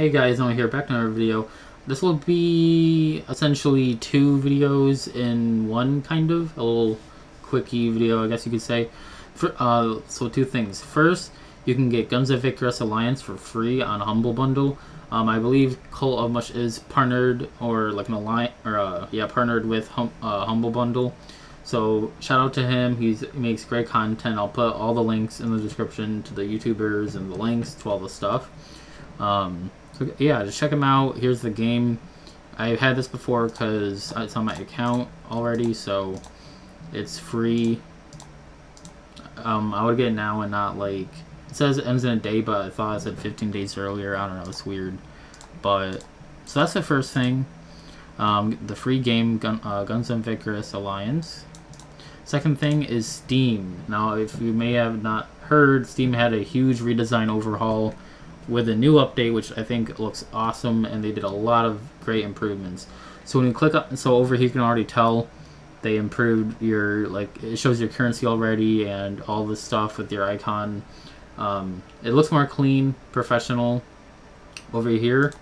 Hey guys, I'm here back to another video. This will be essentially two videos in one, kind of. A little quickie video, I guess you could say. For, uh, so two things. First, you can get Guns of Icarus Alliance for free on Humble Bundle. Um, I believe Cult of Mush is partnered, or like an alliance, or uh, yeah, partnered with hum, uh, Humble Bundle. So shout out to him. He's, he makes great content. I'll put all the links in the description to the YouTubers and the links to all the stuff. Um, so yeah, just check them out. Here's the game. I've had this before because it's on my account already, so it's free. Um, I would get it now and not like it says it ends in a day, but I thought it said 15 days earlier. I don't know, it's weird. But so that's the first thing. Um, the free game Gun, uh, Guns of Icarus Alliance. Second thing is Steam. Now, if you may have not heard, Steam had a huge redesign overhaul with a new update, which I think looks awesome, and they did a lot of great improvements. So when you click up, so over here you can already tell they improved your like it shows your currency already and all this stuff with your icon. Um, it looks more clean, professional. Over here,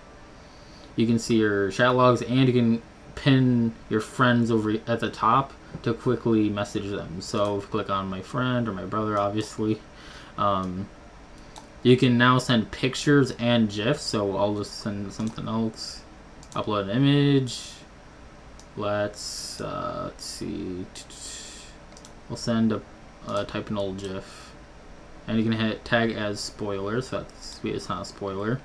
you can see your chat logs, and you can pin your friends over at the top to quickly message them. So click on my friend or my brother, obviously. Um, you can now send pictures and GIFs, so I'll just send something else. Upload an image. Let's, uh, let's see. We'll send a, uh, type an old GIF. And you can hit tag as spoiler, so that's, it's not a spoiler.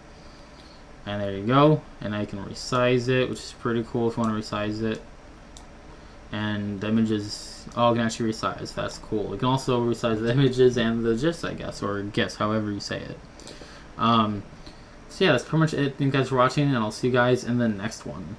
And there you go. And I can resize it, which is pretty cool if you want to resize it. And the oh, I can actually resize. That's cool. You can also resize the images and the GIFs, I guess, or GIFs, however you say it. Um, so yeah, that's pretty much it. Thank you guys for watching, and I'll see you guys in the next one.